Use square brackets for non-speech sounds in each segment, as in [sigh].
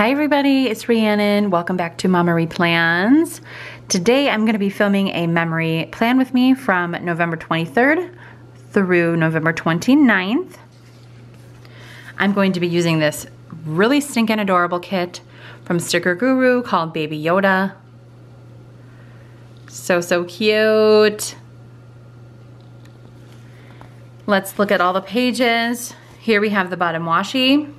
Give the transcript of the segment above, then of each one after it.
Hi everybody, it's Rhiannon. Welcome back to Mama Plans. Today I'm going to be filming a memory plan with me from November 23rd through November 29th. I'm going to be using this really stinking adorable kit from Sticker Guru called Baby Yoda. So, so cute. Let's look at all the pages. Here we have the bottom washi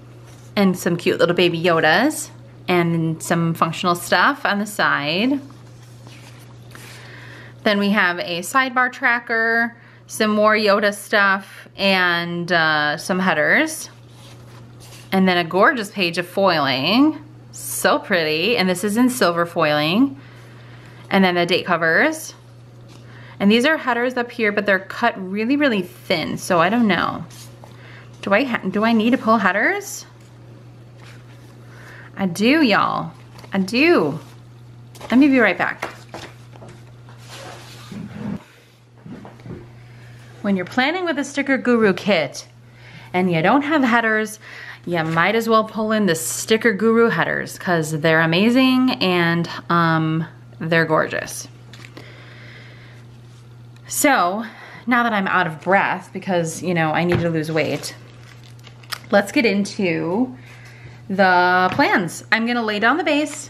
and some cute little baby Yodas and some functional stuff on the side. Then we have a sidebar tracker, some more Yoda stuff, and uh, some headers. And then a gorgeous page of foiling. So pretty. And this is in silver foiling. And then the date covers. And these are headers up here, but they're cut really, really thin. So I don't know. Do I, do I need to pull headers? I do, y'all. I do. Let me be right back. When you're planning with a Sticker Guru kit and you don't have headers, you might as well pull in the Sticker Guru headers because they're amazing and um, they're gorgeous. So now that I'm out of breath because, you know, I need to lose weight, let's get into the plans. I'm gonna lay down the base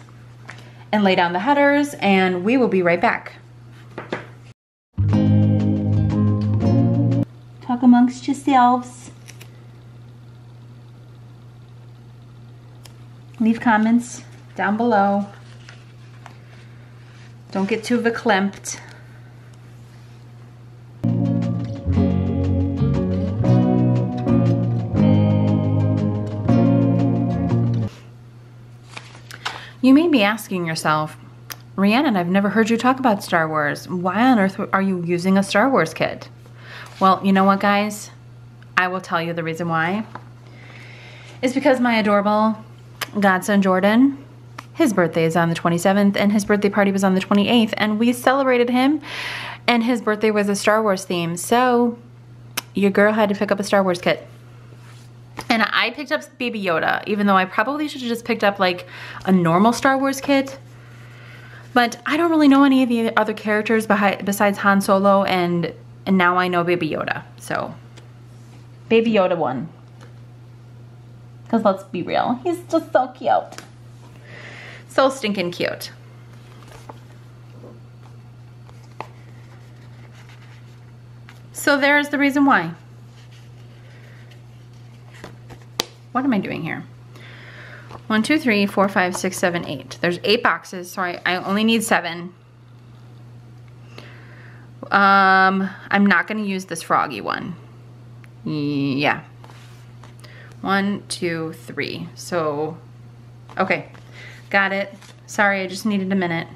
and lay down the headers and we will be right back. Talk amongst yourselves. Leave comments down below. Don't get too verklempt. You may be asking yourself, Rhiannon, I've never heard you talk about Star Wars. Why on earth are you using a Star Wars kit? Well, you know what, guys? I will tell you the reason why. It's because my adorable godson Jordan, his birthday is on the 27th, and his birthday party was on the 28th, and we celebrated him, and his birthday was a Star Wars theme. So, your girl had to pick up a Star Wars kit. And I picked up Baby Yoda, even though I probably should have just picked up like a normal Star Wars kit. But I don't really know any of the other characters besides Han Solo and, and now I know Baby Yoda. So, Baby Yoda won. Because let's be real, he's just so cute. So stinking cute. So there's the reason why. What am I doing here? One, two, three, four, five, six, seven, eight. There's eight boxes, so I, I only need seven. Um, I'm not gonna use this froggy one. Yeah. One, two, three. So, okay, got it. Sorry, I just needed a minute.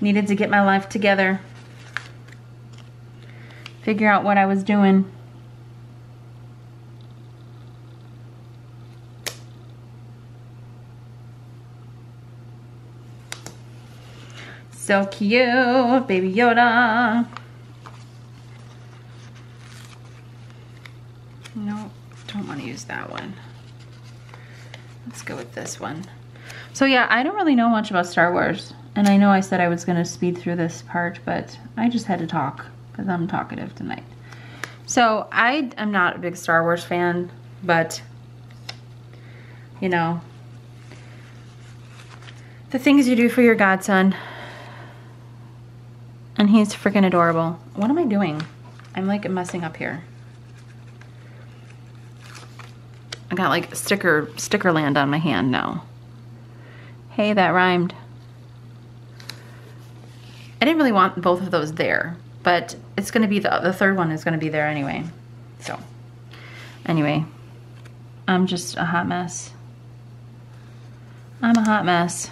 Needed to get my life together figure out what I was doing. So cute, Baby Yoda. No, don't want to use that one. Let's go with this one. So yeah, I don't really know much about Star Wars. And I know I said I was going to speed through this part, but I just had to talk because I'm talkative tonight. So I am not a big Star Wars fan, but you know, the things you do for your godson, and he's freaking adorable. What am I doing? I'm like messing up here. I got like sticker, sticker land on my hand now. Hey, that rhymed. I didn't really want both of those there, but it's gonna be the, the third one is gonna be there anyway. So anyway, I'm just a hot mess. I'm a hot mess.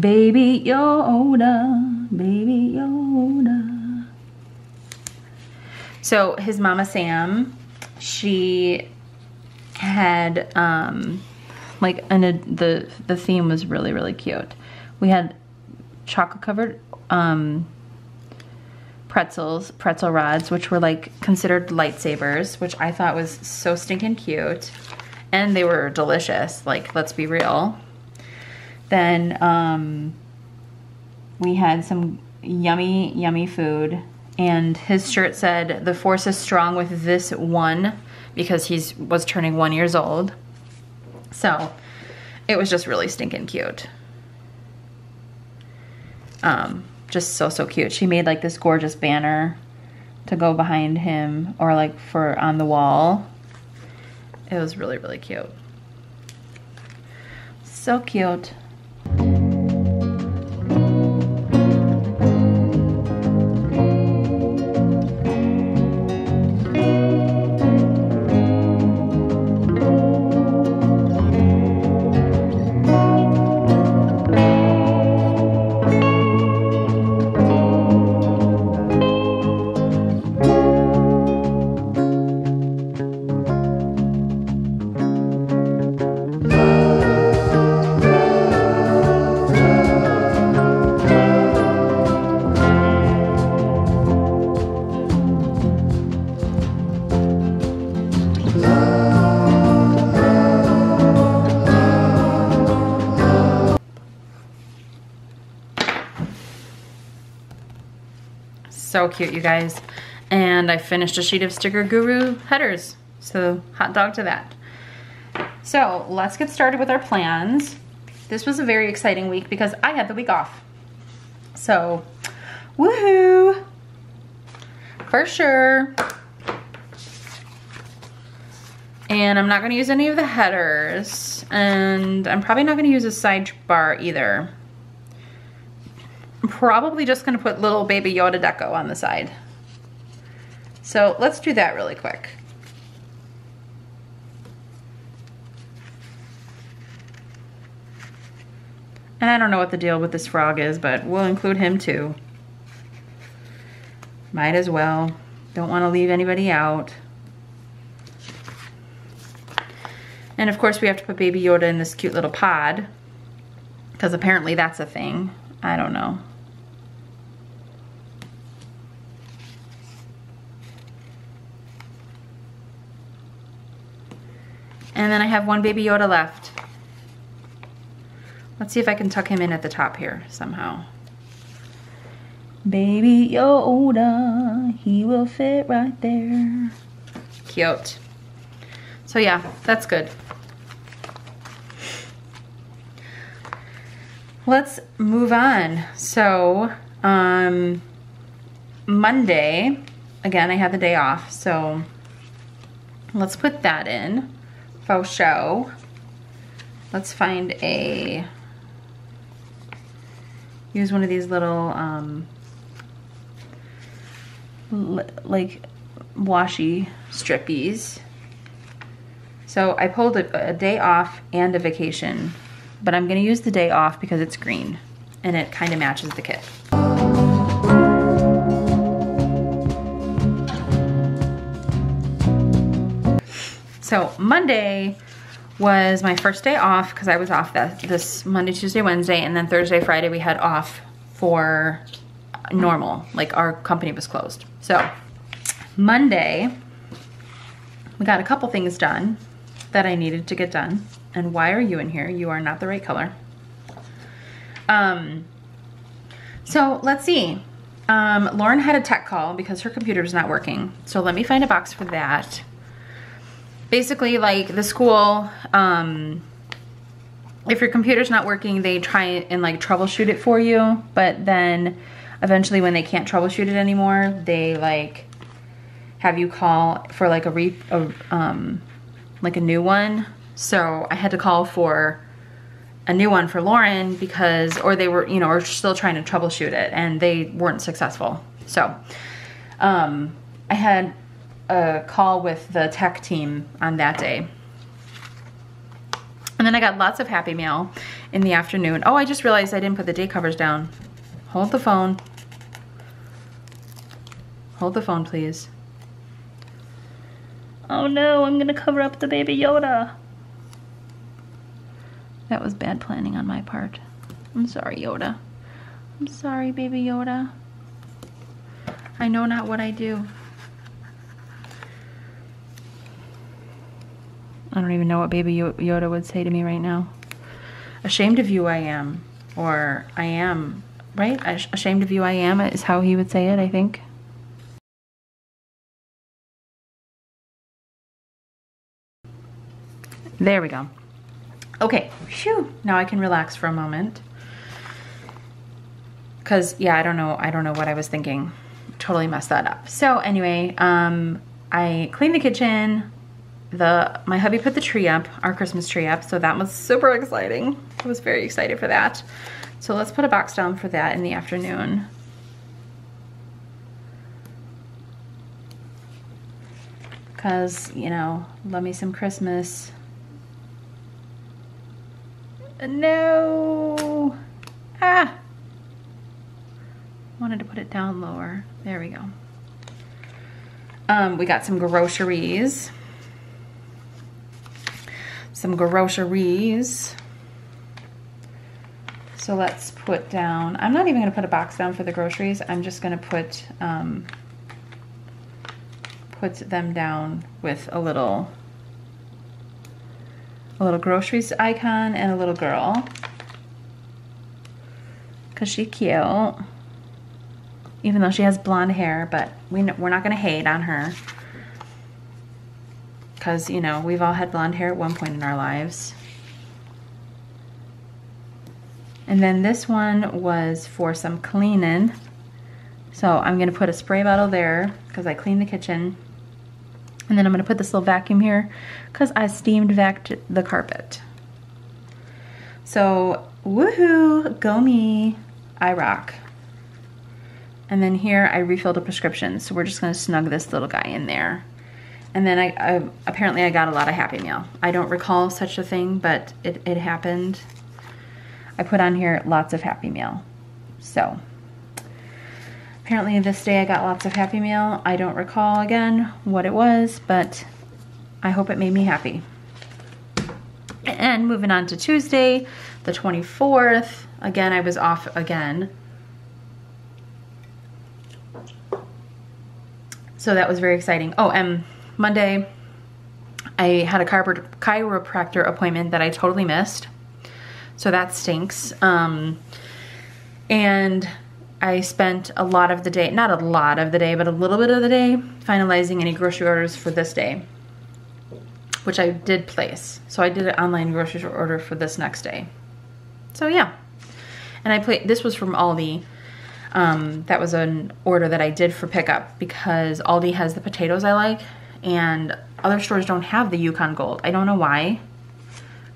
Baby Yoda, baby Yoda. So his mama Sam, she had um like and the the theme was really really cute. We had chocolate covered um, pretzels, pretzel rods, which were like considered lightsabers, which I thought was so stinking cute. And they were delicious, like, let's be real. Then um, we had some yummy, yummy food. And his shirt said, the force is strong with this one because he was turning one years old. So it was just really stinking cute. Um, just so, so cute. She made like this gorgeous banner to go behind him or like for on the wall. It was really, really cute. So cute. So cute, you guys. And I finished a sheet of Sticker Guru headers. So hot dog to that. So let's get started with our plans. This was a very exciting week because I had the week off. So, woohoo! For sure. And I'm not gonna use any of the headers. And I'm probably not gonna use a sidebar either. I'm probably just gonna put little baby Yoda deco on the side. So let's do that really quick. And I don't know what the deal with this frog is, but we'll include him too. Might as well. Don't want to leave anybody out. And of course we have to put Baby Yoda in this cute little pod because apparently that's a thing. I don't know. And then I have one Baby Yoda left. Let's see if I can tuck him in at the top here somehow. Baby Yoda, he will fit right there. Cute. So yeah, that's good. Let's move on. So, um, Monday, again, I had the day off, so let's put that in. Faux show. Let's find a use one of these little um, like washi strippies. So I pulled a, a, day off and a vacation, but I'm gonna use the day off because it's green and it kind of matches the kit. So Monday, was my first day off because I was off that, this Monday, Tuesday, Wednesday, and then Thursday, Friday we had off for normal, like our company was closed. So Monday, we got a couple things done that I needed to get done. And why are you in here? You are not the right color. Um, so let's see. Um, Lauren had a tech call because her computer was not working. So let me find a box for that basically like the school, um, if your computer's not working, they try and like troubleshoot it for you. But then eventually when they can't troubleshoot it anymore, they like have you call for like a re, a, um, like a new one. So I had to call for a new one for Lauren because, or they were, you know, are still trying to troubleshoot it and they weren't successful. So, um, I had a call with the tech team on that day. And then I got lots of Happy Mail in the afternoon. Oh, I just realized I didn't put the day covers down. Hold the phone. Hold the phone, please. Oh no, I'm gonna cover up the baby Yoda. That was bad planning on my part. I'm sorry, Yoda. I'm sorry, baby Yoda. I I know not what I do. I don't even know what Baby Yoda would say to me right now. Ashamed of you I am. Or I am, right? Ashamed of you I am is how he would say it, I think. There we go. Okay, phew, now I can relax for a moment. Cause yeah, I don't know, I don't know what I was thinking. Totally messed that up. So anyway, um, I cleaned the kitchen. The My hubby put the tree up, our Christmas tree up, so that was super exciting. I was very excited for that. So let's put a box down for that in the afternoon. Cause, you know, love me some Christmas. No. Ah. Wanted to put it down lower. There we go. Um, we got some groceries. Some groceries. So let's put down, I'm not even gonna put a box down for the groceries. I'm just gonna put, um, put them down with a little a little groceries icon and a little girl. Cause she cute. Even though she has blonde hair, but we we're not gonna hate on her. Cause you know, we've all had blonde hair at one point in our lives. And then this one was for some cleaning. So I'm gonna put a spray bottle there because I cleaned the kitchen. And then I'm gonna put this little vacuum here because I steamed vac the carpet. So, woohoo, go me, I rock. And then here I refilled a prescription. So we're just gonna snug this little guy in there. And then I, I apparently I got a lot of Happy Mail. I don't recall such a thing, but it, it happened. I put on here lots of Happy Mail. So Apparently this day I got lots of Happy Mail. I don't recall again what it was, but I hope it made me happy. And moving on to Tuesday, the 24th. Again, I was off again. So that was very exciting. Oh, and Monday, I had a chiropractor appointment that I totally missed. So that stinks. Um, and I spent a lot of the day, not a lot of the day, but a little bit of the day finalizing any grocery orders for this day, which I did place. So I did an online grocery order for this next day. So yeah. And I played, this was from Aldi. Um, that was an order that I did for pickup because Aldi has the potatoes I like and other stores don't have the Yukon Gold. I don't know why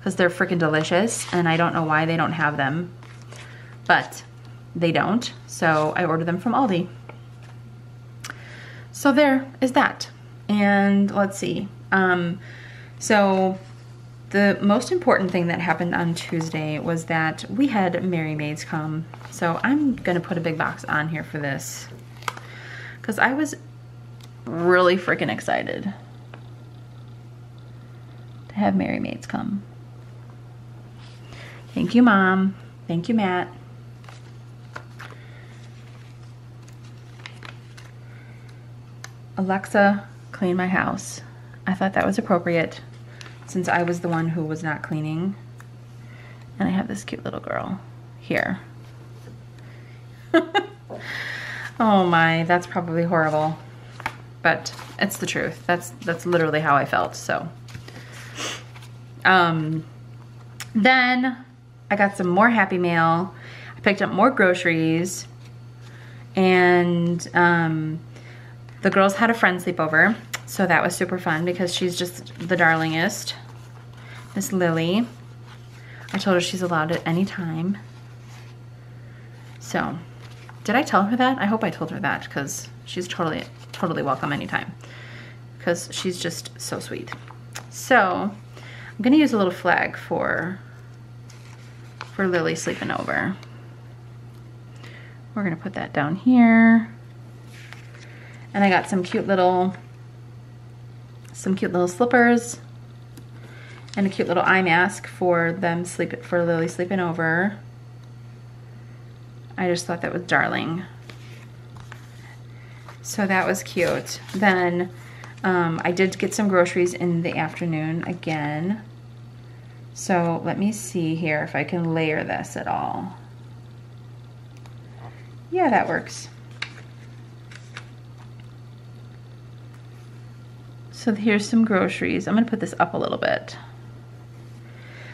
because they're freaking delicious and I don't know why they don't have them. But they don't, so I ordered them from Aldi. So there is that. And let's see. Um, so the most important thing that happened on Tuesday was that we had Merry Maids come. So I'm gonna put a big box on here for this because I was really freaking excited to have Merry Maids come. Thank you, Mom. Thank you, Matt. Alexa, clean my house. I thought that was appropriate since I was the one who was not cleaning. And I have this cute little girl here. [laughs] oh my, that's probably horrible. But it's the truth. That's that's literally how I felt, so. Um, then I got some more Happy Mail. I picked up more groceries. And um, the girls had a friend sleepover, so that was super fun because she's just the darlingest. Miss Lily. I told her she's allowed at any time. So, did I tell her that? I hope I told her that because she's totally, totally welcome anytime because she's just so sweet. So, I'm gonna use a little flag for, for Lily sleeping over. We're gonna put that down here. And I got some cute little, some cute little slippers and a cute little eye mask for them sleep for Lily sleeping over. I just thought that was darling. So that was cute. Then um, I did get some groceries in the afternoon again. So let me see here if I can layer this at all. Yeah, that works. So here's some groceries. I'm gonna put this up a little bit.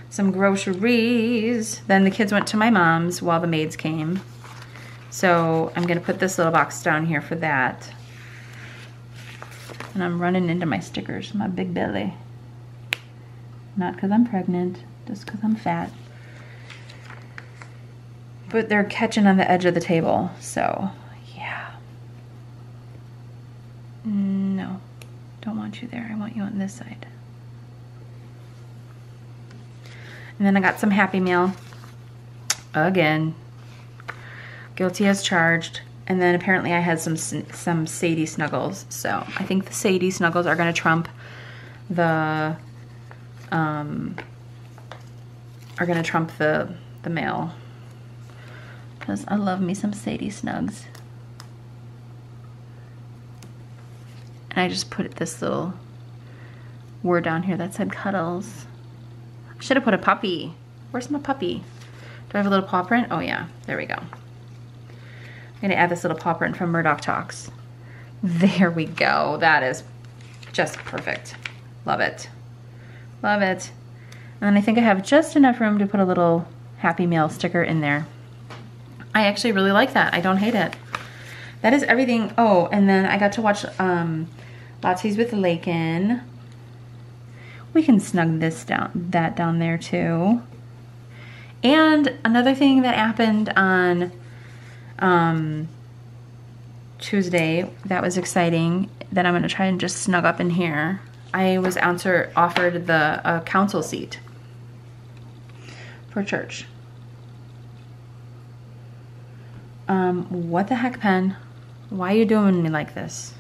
Some groceries. Then the kids went to my mom's while the maids came. So I'm gonna put this little box down here for that. And I'm running into my stickers, my big belly. Not because I'm pregnant, just because I'm fat. But they're catching on the edge of the table, so yeah. No, don't want you there. I want you on this side. And then I got some Happy Mail. Again, guilty as charged. And then apparently I had some some Sadie Snuggles. So I think the Sadie Snuggles are going to trump the um, are going to trump the the mail. because I love me some Sadie Snugs. And I just put this little word down here that said cuddles. Should have put a puppy. Where's my puppy? Do I have a little paw print? Oh yeah, there we go. I'm gonna add this little paw print from Murdoch Talks. There we go. That is just perfect. Love it. Love it. And I think I have just enough room to put a little Happy Mail sticker in there. I actually really like that. I don't hate it. That is everything. Oh, and then I got to watch um, Lattes with Lakin. We can snug this down, that down there too. And another thing that happened on um, Tuesday that was exciting that I'm to try and just snug up in here. I was answer, offered the uh, council seat for church. Um, what the heck, Pen? Why are you doing me like this?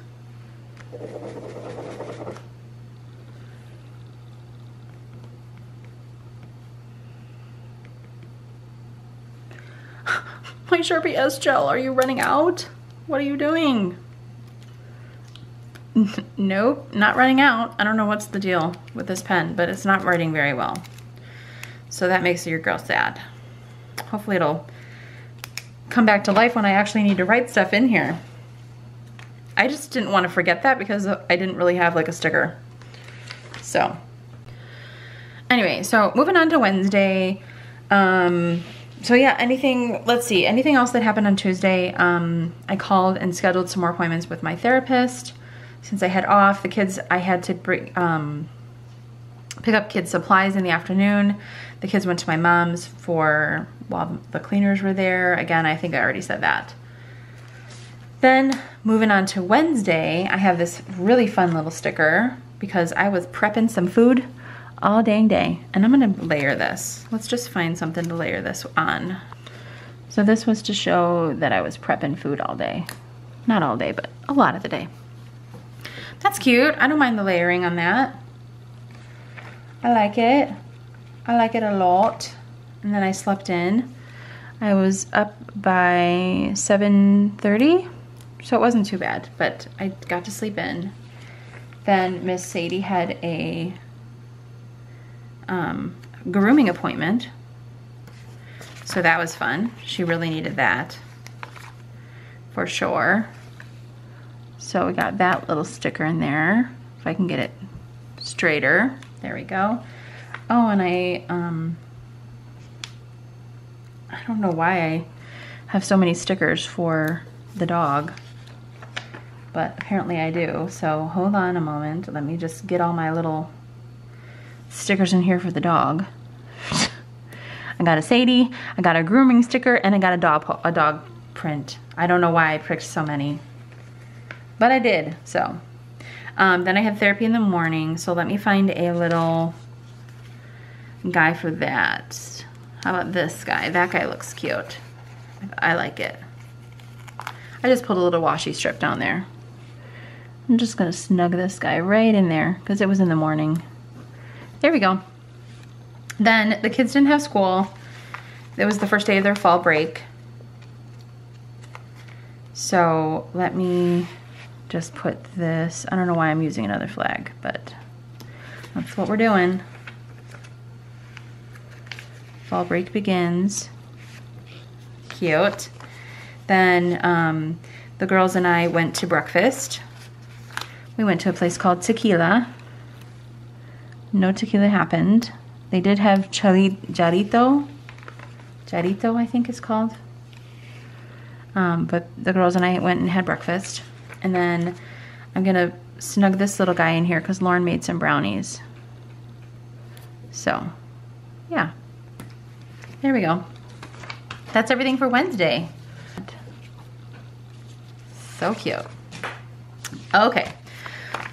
My Sharpie S gel, are you running out? What are you doing? [laughs] nope, not running out. I don't know what's the deal with this pen, but it's not writing very well. So that makes your girl sad. Hopefully it'll come back to life when I actually need to write stuff in here. I just didn't want to forget that because I didn't really have like a sticker. So anyway, so moving on to Wednesday. Um, so yeah, anything, let's see, anything else that happened on Tuesday, um, I called and scheduled some more appointments with my therapist. Since I had off, the kids, I had to bring, um, pick up kids' supplies in the afternoon. The kids went to my mom's for, while the cleaners were there. Again, I think I already said that. Then moving on to Wednesday, I have this really fun little sticker because I was prepping some food all dang day. And I'm gonna layer this. Let's just find something to layer this on. So this was to show that I was prepping food all day. Not all day, but a lot of the day. That's cute. I don't mind the layering on that. I like it. I like it a lot. And then I slept in. I was up by 7.30, so it wasn't too bad, but I got to sleep in. Then Miss Sadie had a um, grooming appointment. So that was fun. She really needed that for sure. So we got that little sticker in there. If I can get it straighter. There we go. Oh, and I, um, I don't know why I have so many stickers for the dog, but apparently I do. So hold on a moment. Let me just get all my little stickers in here for the dog. I got a Sadie, I got a grooming sticker, and I got a dog, a dog print. I don't know why I picked so many, but I did, so. Um, then I have therapy in the morning, so let me find a little guy for that. How about this guy? That guy looks cute. I like it. I just put a little washi strip down there. I'm just gonna snug this guy right in there because it was in the morning. There we go. Then the kids didn't have school. It was the first day of their fall break. So let me just put this, I don't know why I'm using another flag, but that's what we're doing. Fall break begins. Cute. Then um, the girls and I went to breakfast. We went to a place called Tequila. No tequila happened. They did have charito. Charito, I think it's called. Um, but the girls and I went and had breakfast. And then I'm gonna snug this little guy in here because Lauren made some brownies. So, yeah. There we go. That's everything for Wednesday. So cute. Okay,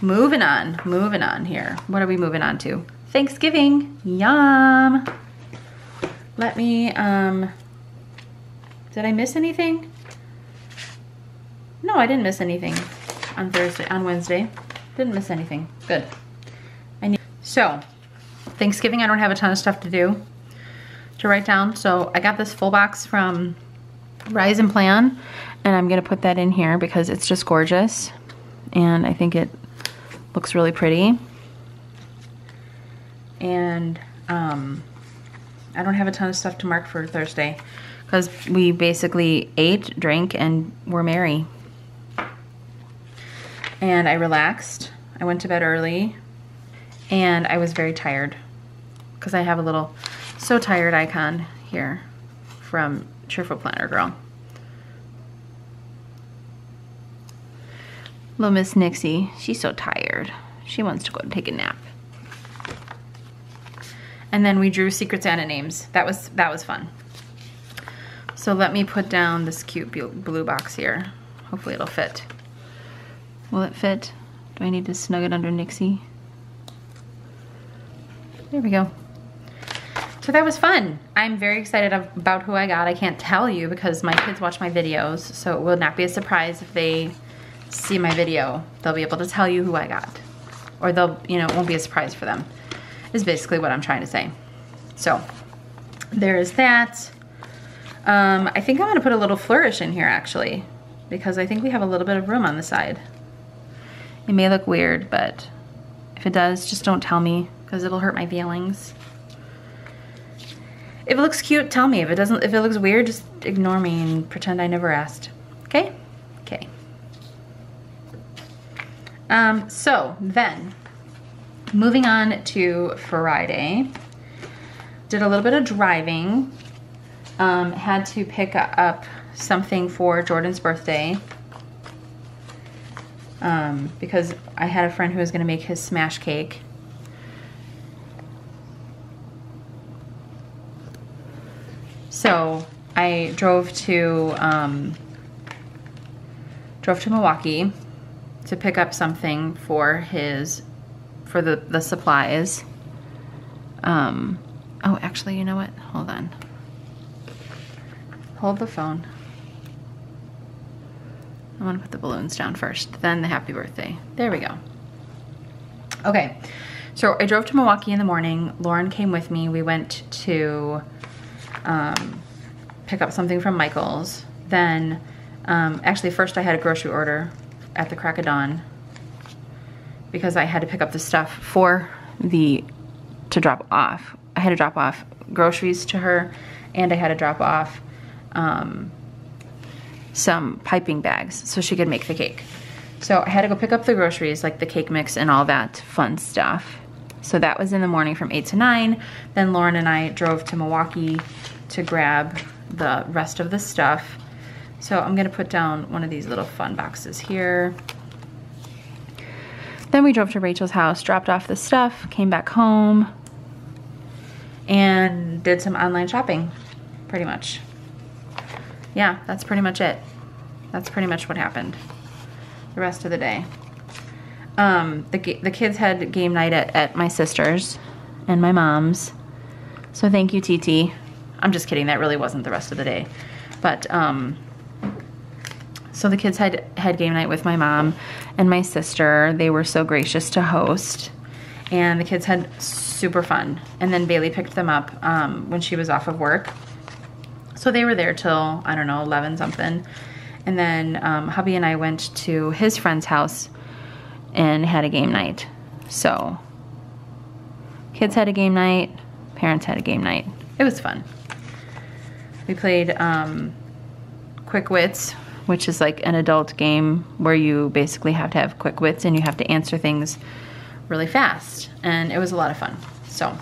moving on, moving on here. What are we moving on to? Thanksgiving, yum. Let me, um, did I miss anything? No, I didn't miss anything on Thursday, on Wednesday. Didn't miss anything, good. I need, so, Thanksgiving, I don't have a ton of stuff to do, to write down. So I got this full box from Rise and Plan, and I'm gonna put that in here because it's just gorgeous. And I think it looks really pretty. And um, I don't have a ton of stuff to mark for Thursday because we basically ate, drank, and were merry. And I relaxed. I went to bed early and I was very tired because I have a little so tired icon here from Cheerful Planner Girl. Little Miss Nixie, she's so tired. She wants to go and take a nap. And then we drew Secret Santa names. That was that was fun. So let me put down this cute blue box here. Hopefully it'll fit. Will it fit? Do I need to snug it under Nixie? There we go. So that was fun. I'm very excited about who I got. I can't tell you because my kids watch my videos, so it will not be a surprise if they see my video. They'll be able to tell you who I got. Or they'll, you know, it won't be a surprise for them, is basically what I'm trying to say. So, there is that. Um, I think I'm gonna put a little flourish in here actually, because I think we have a little bit of room on the side. It may look weird, but if it does, just don't tell me, because it'll hurt my feelings. If it looks cute, tell me. If it doesn't, if it looks weird, just ignore me and pretend I never asked. Okay? Okay. Um, so then, moving on to Friday, did a little bit of driving. Um, had to pick up something for Jordan's birthday. Um, because I had a friend who was going to make his smash cake. So I drove to um, drove to Milwaukee to pick up something for his for the the supplies. Um, oh, actually, you know what? Hold on. Hold the phone. I want to put the balloons down first, then the happy birthday. There we go. Okay, so I drove to Milwaukee in the morning. Lauren came with me. We went to um, pick up something from Michael's. Then, um, actually first I had a grocery order at the crack of dawn because I had to pick up the stuff for the, to drop off. I had to drop off groceries to her and I had to drop off um, some piping bags so she could make the cake. So I had to go pick up the groceries, like the cake mix and all that fun stuff. So that was in the morning from 8 to 9. Then Lauren and I drove to Milwaukee to grab the rest of the stuff. So I'm gonna put down one of these little fun boxes here. Then we drove to Rachel's house, dropped off the stuff, came back home, and did some online shopping, pretty much. Yeah, that's pretty much it. That's pretty much what happened the rest of the day. Um, the, the kids had game night at, at my sister's and my mom's. So thank you, TT. I'm just kidding. That really wasn't the rest of the day. But, um, so the kids had, had game night with my mom and my sister. They were so gracious to host. And the kids had super fun. And then Bailey picked them up um, when she was off of work. So they were there till, I don't know, 11 something. And then um, hubby and I went to his friend's house and had a game night. So kids had a game night, parents had a game night. It was fun. We played um, Quick Wits, which is like an adult game where you basically have to have quick wits and you have to answer things really fast. And it was a lot of fun. So,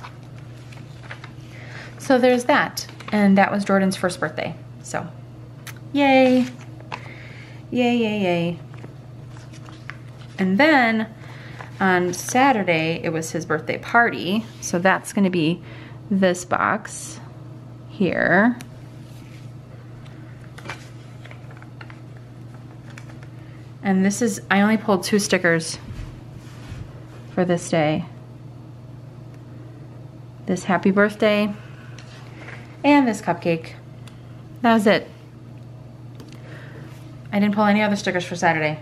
so there's that. And that was Jordan's first birthday. So, yay. Yay, yay, yay. And then on Saturday, it was his birthday party. So that's going to be this box here. And this is, I only pulled two stickers for this day. This happy birthday and this cupcake. That was it. I didn't pull any other stickers for Saturday.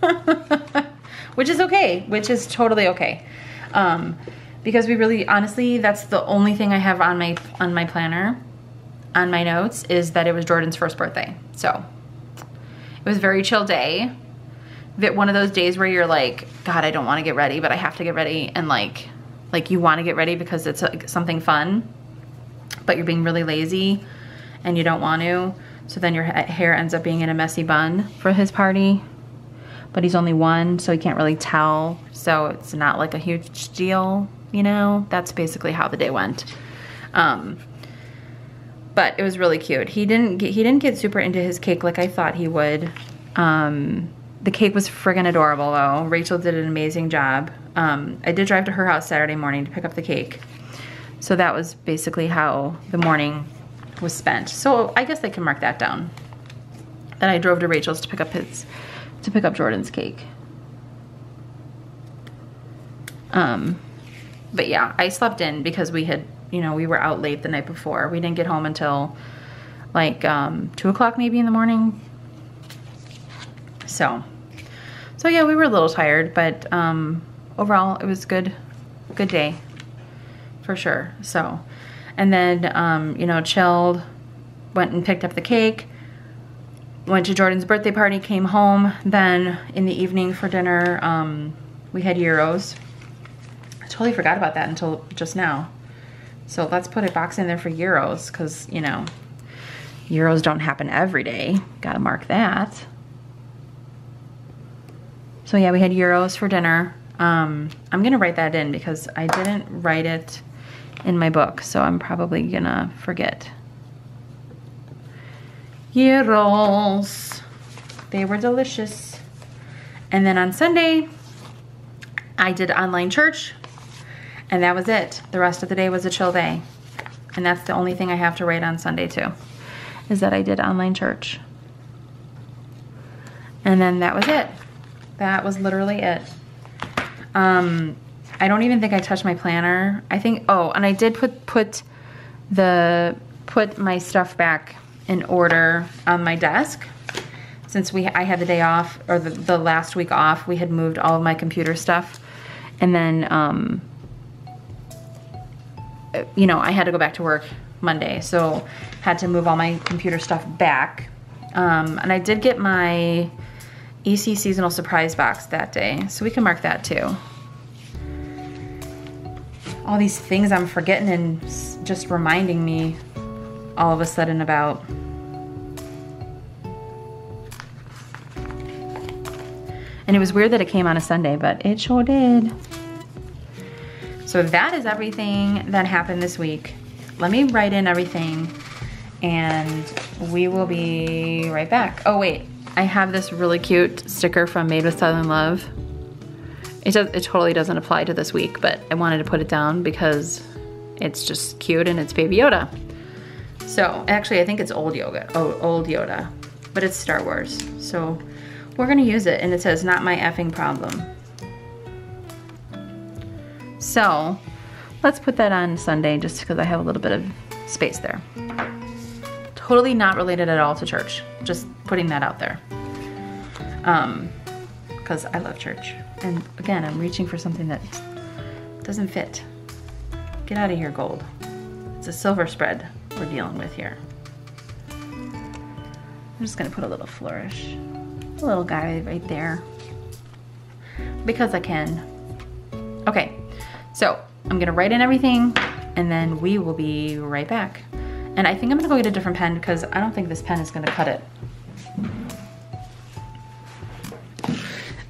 [laughs] which is okay, which is totally okay. Um, because we really, honestly, that's the only thing I have on my, on my planner, on my notes, is that it was Jordan's first birthday. So it was a very chill day. One of those days where you're like, God, I don't want to get ready, but I have to get ready. And like, like you want to get ready because it's something fun, but you're being really lazy and you don't want to. So then your hair ends up being in a messy bun for his party. But he's only one, so he can't really tell. So it's not like a huge deal, you know? That's basically how the day went. Um, but it was really cute. He didn't get, he didn't get super into his cake like I thought he would. Um, the cake was friggin' adorable though. Rachel did an amazing job. Um, I did drive to her house Saturday morning to pick up the cake. So that was basically how the morning was spent. So I guess they can mark that down. Then I drove to Rachel's to pick up his, to pick up Jordan's cake. Um, but yeah, I slept in because we had you know, we were out late the night before. We didn't get home until like um, two o'clock maybe in the morning. So, so yeah, we were a little tired, but um, overall it was good, good day for sure. So, and then, um, you know, chilled, went and picked up the cake, went to Jordan's birthday party, came home. Then in the evening for dinner, um, we had gyros. I totally forgot about that until just now. So let's put a box in there for gyros because, you know, gyros don't happen every day. Got to mark that. So yeah, we had gyros for dinner. Um, I'm going to write that in because I didn't write it in my book. So I'm probably going to forget. Gyros. They were delicious. And then on Sunday, I did online church and that was it. The rest of the day was a chill day. And that's the only thing I have to write on Sunday too, is that I did online church. And then that was it. That was literally it. Um, I don't even think I touched my planner. I think, oh, and I did put, put the, put my stuff back in order on my desk. Since we, I had the day off, or the, the last week off, we had moved all of my computer stuff. And then, um, you know, I had to go back to work Monday, so had to move all my computer stuff back. Um, and I did get my EC seasonal surprise box that day, so we can mark that too. All these things I'm forgetting and just reminding me all of a sudden about. And it was weird that it came on a Sunday, but it sure did. So that is everything that happened this week. Let me write in everything and we will be right back. Oh wait, I have this really cute sticker from Made with Southern Love. It, does, it totally doesn't apply to this week, but I wanted to put it down because it's just cute and it's Baby Yoda. So actually I think it's old yoga, oh, old Yoda, but it's Star Wars. So we're gonna use it and it says not my effing problem. So let's put that on Sunday just because I have a little bit of space there. Totally not related at all to church. Just putting that out there. Um, because I love church. And again, I'm reaching for something that doesn't fit. Get out of here, gold. It's a silver spread we're dealing with here. I'm just gonna put a little flourish. A little guy right there. Because I can. Okay, so I'm gonna write in everything and then we will be right back. And I think I'm gonna go get a different pen because I don't think this pen is gonna cut it.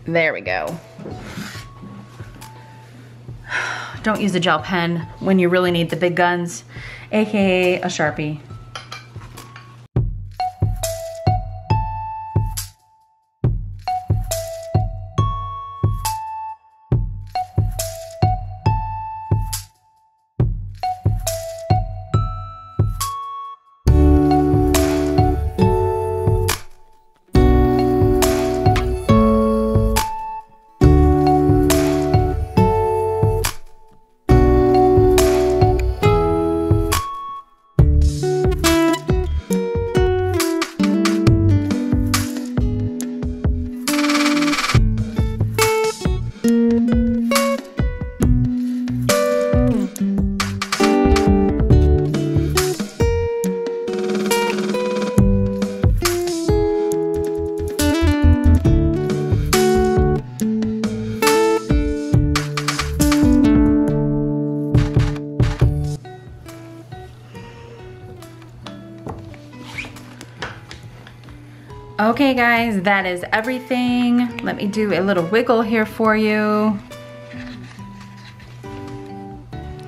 There we go. [sighs] Don't use a gel pen when you really need the big guns, AKA a Sharpie. Okay guys, that is everything. Let me do a little wiggle here for you.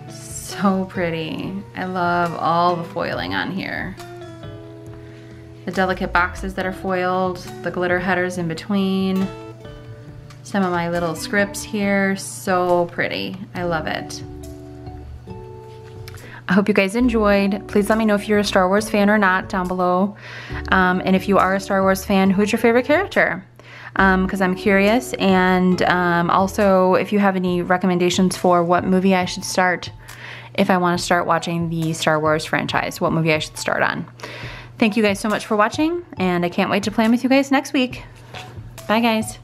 So pretty. I love all the foiling on here. The delicate boxes that are foiled, the glitter headers in between, some of my little scripts here, so pretty. I love it. I hope you guys enjoyed. Please let me know if you're a Star Wars fan or not down below. Um, and if you are a Star Wars fan, who's your favorite character? Because um, I'm curious. And um, also, if you have any recommendations for what movie I should start if I want to start watching the Star Wars franchise, what movie I should start on. Thank you guys so much for watching, and I can't wait to plan with you guys next week. Bye, guys.